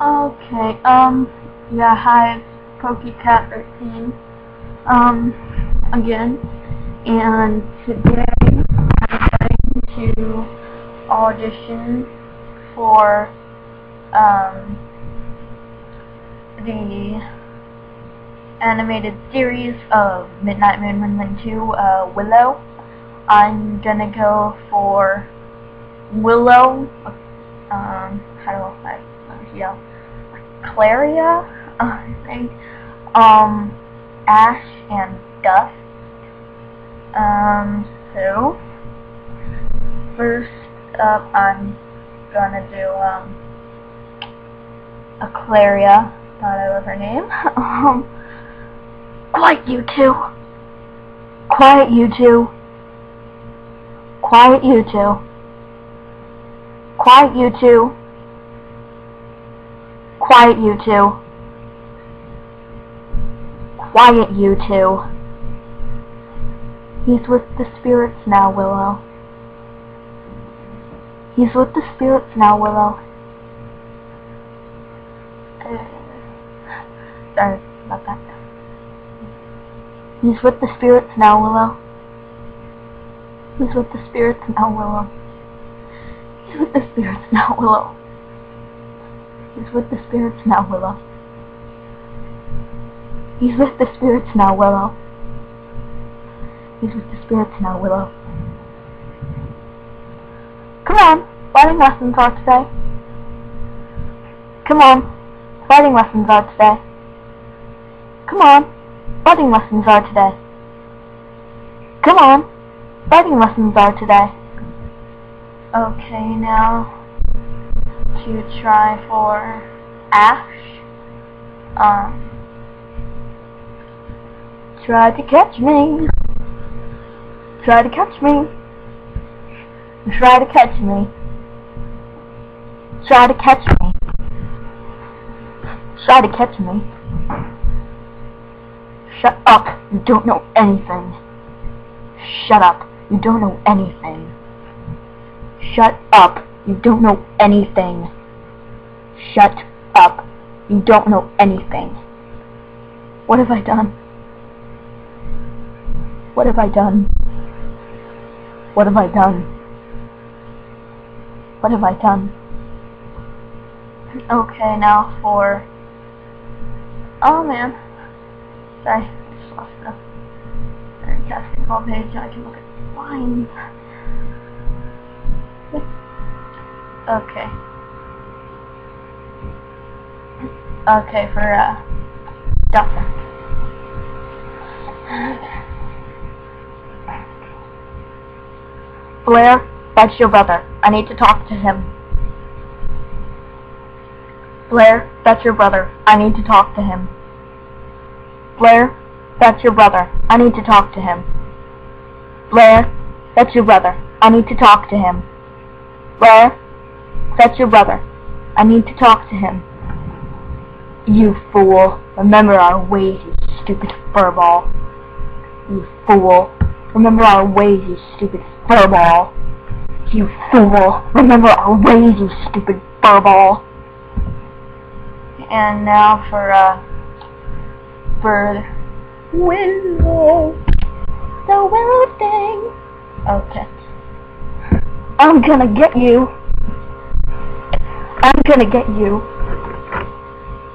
Okay, um, yeah, hi, it's PokeCat13, um, again, and today I'm going to audition for, um, the animated series of Midnight Moon Moon 2, uh, Willow. I'm gonna go for Willow, um, how do I, yeah, Claria, I think, um, Ash and Dust. Um, so, first up, I'm gonna do, um, Aquaria, thought I was her name, um, quiet you two, quiet you two, quiet you two, quiet you two, Quiet, you two. Quiet, you two. He's with the spirits now, Willow. He's with the spirits now, Willow. Uh, sorry about that. He's with the spirits now, Willow. He's with the spirits now, Willow. He's with the spirits now, Willow. He's with the spirits now, Willow. He's with the spirits now, Willow. He's with the spirits now, Willow. Come on, fighting lessons are today. Come on, fighting lessons are today. Come on, fighting lessons are today. Come on, fighting lessons are today. Okay, now to try for Ash. Um, try to catch me. Try to catch me. Try to catch me. Try to catch me. Try to catch me. Shut up. You don't know anything. Shut up. You don't know anything. Shut up. You don't know anything. Shut up. You don't know anything. What have I done? What have I done? What have I done? What have I done? Okay, now for... Oh man. Sorry, I just lost the casting call page. I can look at lines. Okay. Okay, for, uh, Doctor. Blair, that's your brother. I need to talk to him. Blair, that's your brother. I need to talk to him. Blair, that's your brother. I need to talk to him. Blair, that's your brother. I need to talk to him. Blair, that's your brother. I need to talk to him. You fool. Remember our ways, you stupid furball. You fool. Remember our ways, you stupid furball. You fool. Remember our ways, you stupid furball. And now for, uh, for Willow. The Willow thing. Okay. I'm gonna get you. Gonna get you.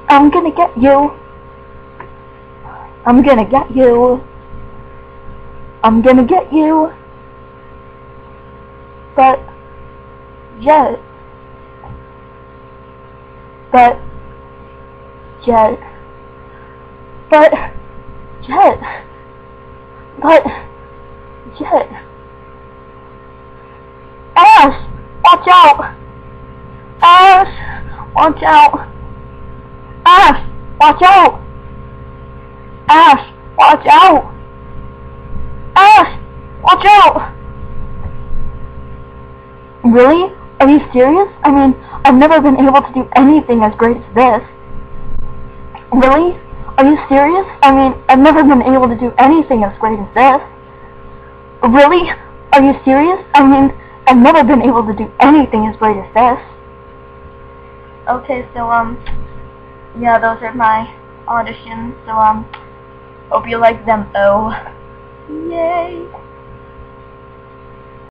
I'm gonna get you. I'm gonna get you. I'm gonna get you. But, Jet. But, Jet. But, Jet. But, Jet. Ash! Watch out! Ash! Watch out! Ash! Watch out! Ash! Watch out! Ash! Watch out! Really? Are you serious? I mean, I've never been able to do anything as great as this. Really? Are you serious? I mean, I've never been able to do anything as great as this. Really? Are you serious? I mean, I've never been able to do anything as great as this. Okay, so um, yeah, those are my auditions. So um, hope you like them. Oh, yay!